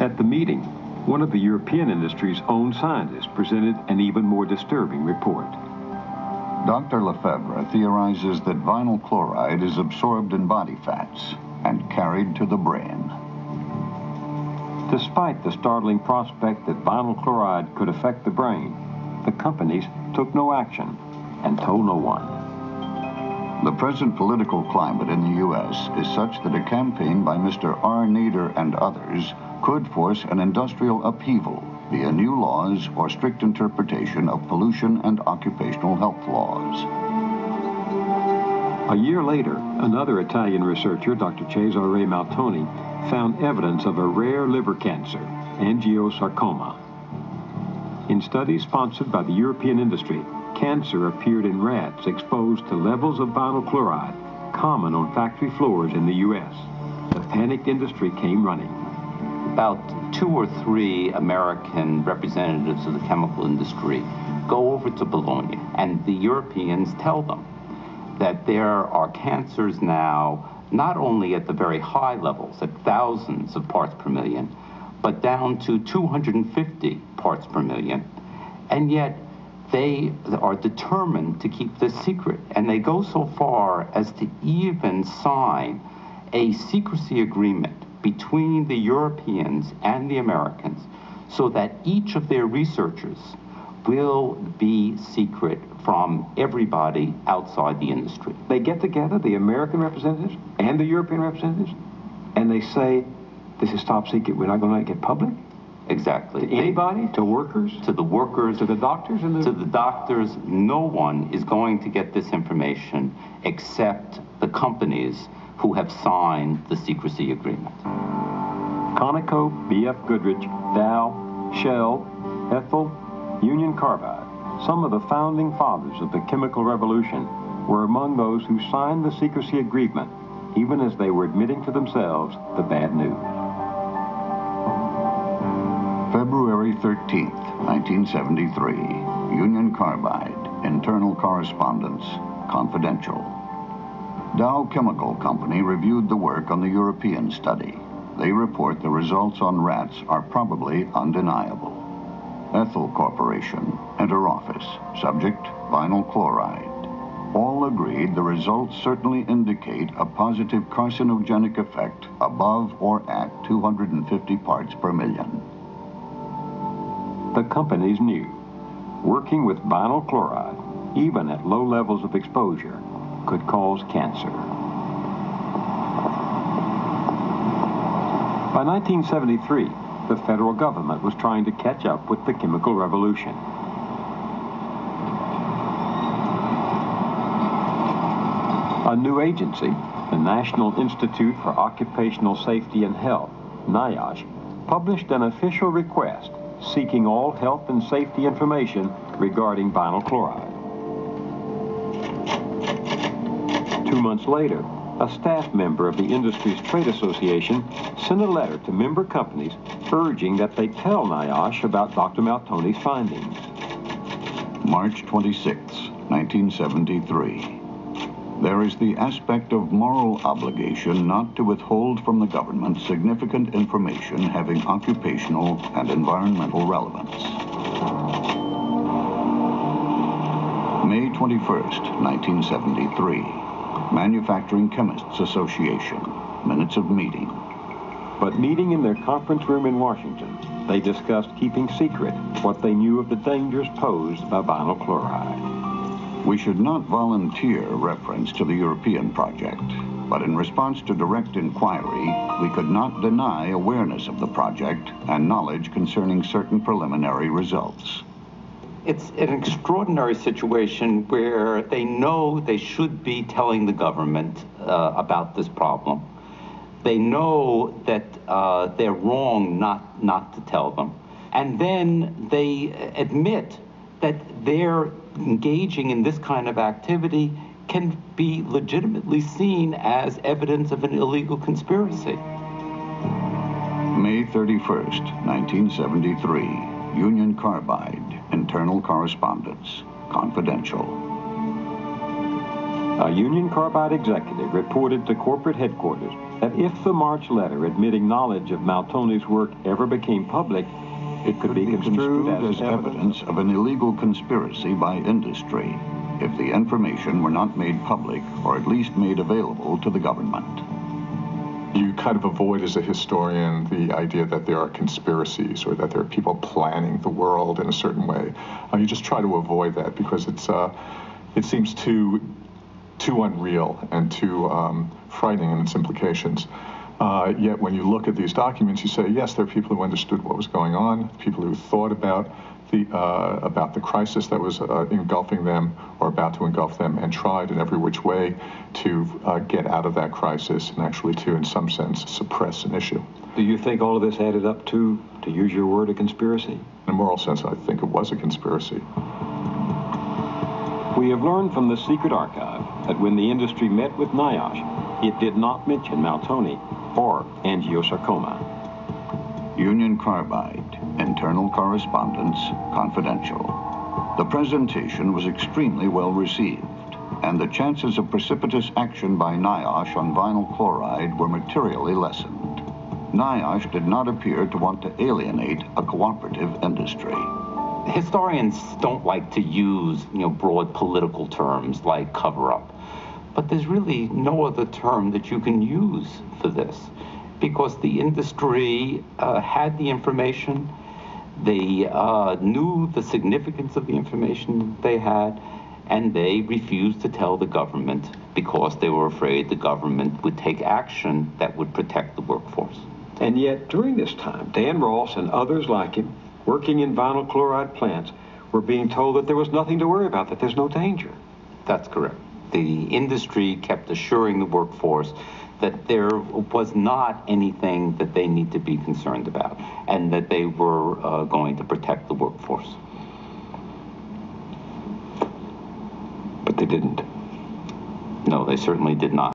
At the meeting, one of the European industry's own scientists presented an even more disturbing report. Dr. Lefebvre theorizes that vinyl chloride is absorbed in body fats and carried to the brain. Despite the startling prospect that vinyl chloride could affect the brain, the companies took no action and told no one. The present political climate in the U.S. is such that a campaign by Mr. R. Nader and others could force an industrial upheaval via new laws or strict interpretation of pollution and occupational health laws. A year later, another Italian researcher, Dr. Cesare Maltoni, found evidence of a rare liver cancer, angiosarcoma. In studies sponsored by the European industry, cancer appeared in rats exposed to levels of vinyl chloride common on factory floors in the U.S. The panicked industry came running. About two or three American representatives of the chemical industry go over to Bologna, and the Europeans tell them that there are cancers now not only at the very high levels, at thousands of parts per million, but down to 250 parts per million. And yet, they are determined to keep this secret. And they go so far as to even sign a secrecy agreement between the Europeans and the Americans so that each of their researchers will be secret from everybody outside the industry. They get together, the American representatives and the European representatives, and they say, this is top secret, we're not going to make it public? Exactly. To anybody? To workers? To the workers? To the doctors? And the... To the doctors. No one is going to get this information except the companies who have signed the secrecy agreement. Conoco, B.F. Goodrich, Dow, Shell, Ethyl, Union Carbide, some of the founding fathers of the chemical revolution, were among those who signed the secrecy agreement, even as they were admitting to themselves the bad news. February 13, 1973, Union Carbide, internal correspondence, confidential. Dow Chemical Company reviewed the work on the European study. They report the results on rats are probably undeniable. Ethyl Corporation, enter office, subject vinyl chloride. All agreed the results certainly indicate a positive carcinogenic effect above or at 250 parts per million. The companies knew. Working with vinyl chloride, even at low levels of exposure, could cause cancer. By 1973, the federal government was trying to catch up with the chemical revolution. A new agency, the National Institute for Occupational Safety and Health, NIOSH, published an official request seeking all health and safety information regarding vinyl chloride. Two months later, a staff member of the industry's trade association sent a letter to member companies urging that they tell NIOSH about Dr. Maltoni's findings. March 26, 1973. There is the aspect of moral obligation not to withhold from the government significant information having occupational and environmental relevance. May 21st, 1973. Manufacturing Chemists Association. Minutes of meeting. But meeting in their conference room in Washington, they discussed keeping secret what they knew of the dangers posed by vinyl chloride. We should not volunteer reference to the European project, but in response to direct inquiry, we could not deny awareness of the project and knowledge concerning certain preliminary results. It's an extraordinary situation where they know they should be telling the government uh, about this problem. They know that uh, they're wrong not, not to tell them. And then they admit that they're engaging in this kind of activity can be legitimately seen as evidence of an illegal conspiracy. May 31st, 1973, Union Carbide, internal correspondence, confidential. A Union Carbide executive reported to corporate headquarters that if the March letter admitting knowledge of Maltoni's work ever became public, it could, be, construed, as, evidence of an illegal conspiracy by industry if the information were not made public or at least made available to the government. You kind of avoid as a historian the idea that there are conspiracies or that there are people planning the world in a certain way. Uh, you just try to avoid that because it's uh, it seems too too unreal and too um, frightening in its implications. Uh, yet when you look at these documents, you say, yes, there are people who understood what was going on, people who thought about the, uh, about the crisis that was uh, engulfing them or about to engulf them and tried in every which way to uh, get out of that crisis and actually to, in some sense, suppress an issue. Do you think all of this added up to, to use your word, a conspiracy? In a moral sense, I think it was a conspiracy. We have learned from the secret archive that when the industry met with NIOSH, it did not mention Maltoni or angiosarcoma. Union Carbide, internal correspondence, confidential. The presentation was extremely well received, and the chances of precipitous action by NIOSH on vinyl chloride were materially lessened. NIOSH did not appear to want to alienate a cooperative industry. Historians don't like to use, you know, broad political terms like cover-up, but there's really no other term that you can use for this because the industry uh, had the information, they uh, knew the significance of the information they had, and they refused to tell the government because they were afraid the government would take action that would protect the workforce. And yet, during this time, Dan Ross and others like him, working in vinyl chloride plants, were being told that there was nothing to worry about, that there's no danger. That's correct. The industry kept assuring the workforce that there was not anything that they need to be concerned about and that they were uh, going to protect the workforce. But they didn't. No, they certainly did not.